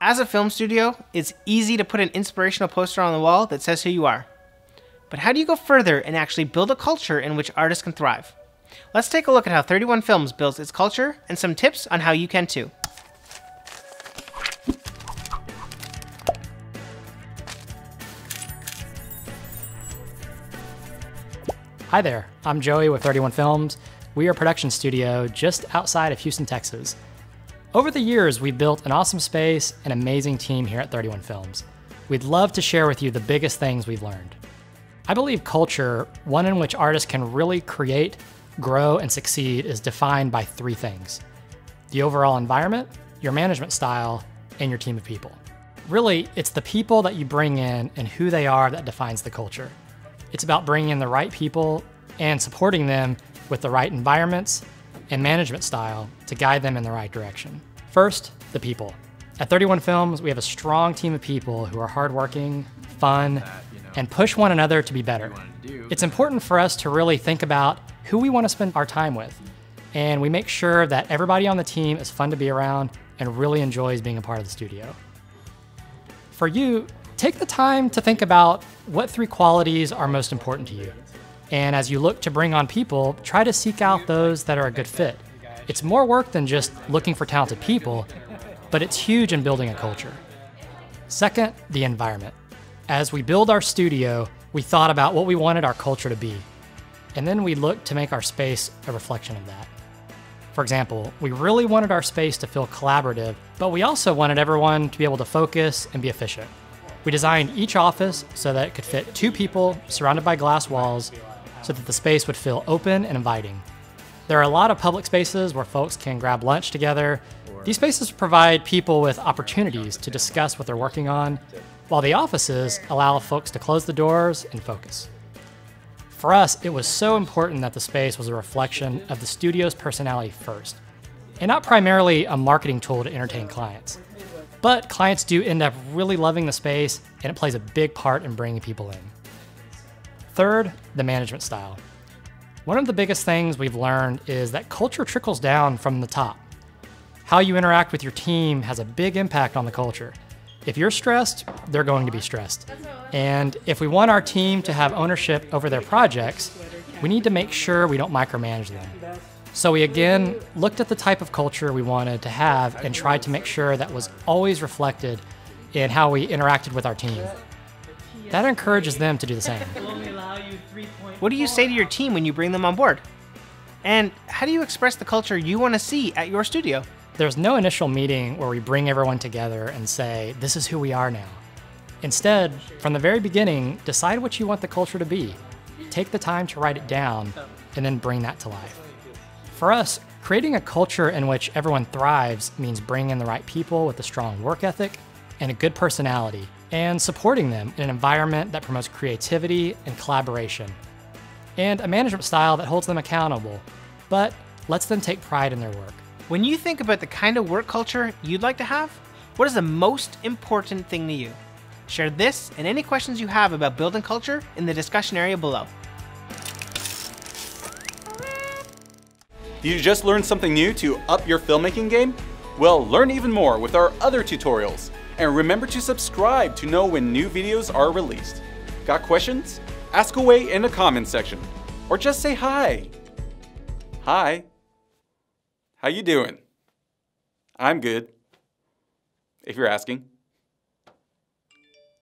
As a film studio, it's easy to put an inspirational poster on the wall that says who you are. But how do you go further and actually build a culture in which artists can thrive? Let's take a look at how 31 Films builds its culture and some tips on how you can too. Hi there, I'm Joey with 31 Films. We are a production studio just outside of Houston, Texas. Over the years, we've built an awesome space and amazing team here at 31 Films. We'd love to share with you the biggest things we've learned. I believe culture, one in which artists can really create, grow, and succeed, is defined by three things the overall environment, your management style, and your team of people. Really, it's the people that you bring in and who they are that defines the culture. It's about bringing in the right people and supporting them with the right environments and management style to guide them in the right direction. First, the people. At 31 Films, we have a strong team of people who are hardworking, fun, and push one another to be better. It's important for us to really think about who we want to spend our time with, and we make sure that everybody on the team is fun to be around and really enjoys being a part of the studio. For you, take the time to think about what three qualities are most important to you. And as you look to bring on people, try to seek out those that are a good fit. It's more work than just looking for talented people, but it's huge in building a culture. Second, the environment. As we build our studio, we thought about what we wanted our culture to be, and then we looked to make our space a reflection of that. For example, we really wanted our space to feel collaborative, but we also wanted everyone to be able to focus and be efficient. We designed each office so that it could fit two people surrounded by glass walls so that the space would feel open and inviting. There are a lot of public spaces where folks can grab lunch together. These spaces provide people with opportunities to discuss what they're working on, while the offices allow folks to close the doors and focus. For us, it was so important that the space was a reflection of the studio's personality first, and not primarily a marketing tool to entertain clients. But clients do end up really loving the space, and it plays a big part in bringing people in. Third, the management style. One of the biggest things we've learned is that culture trickles down from the top. How you interact with your team has a big impact on the culture. If you're stressed, they're going to be stressed. And if we want our team to have ownership over their projects, we need to make sure we don't micromanage them. So we again looked at the type of culture we wanted to have and tried to make sure that was always reflected in how we interacted with our team. That encourages them to do the same. What do you say to your team when you bring them on board? And how do you express the culture you want to see at your studio? There's no initial meeting where we bring everyone together and say, this is who we are now. Instead, from the very beginning, decide what you want the culture to be. Take the time to write it down and then bring that to life. For us, creating a culture in which everyone thrives means bringing in the right people with a strong work ethic and a good personality and supporting them in an environment that promotes creativity and collaboration, and a management style that holds them accountable, but lets them take pride in their work. When you think about the kind of work culture you'd like to have, what is the most important thing to you? Share this and any questions you have about building culture in the discussion area below. Did you just learn something new to up your filmmaking game? Well, learn even more with our other tutorials. And remember to subscribe to know when new videos are released. Got questions? Ask away in the comment section. Or just say hi. Hi. How you doing? I'm good. If you're asking.